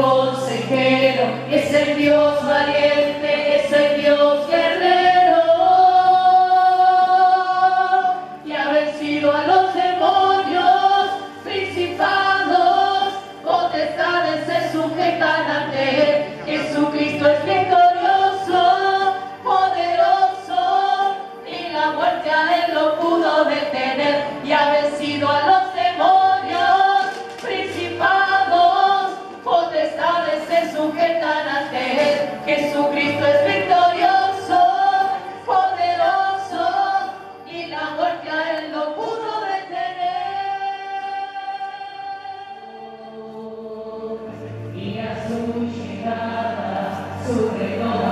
consejero, es el Dios valiente. Por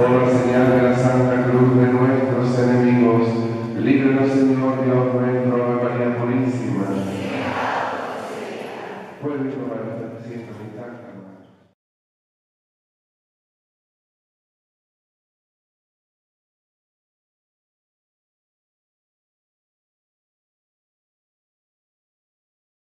Por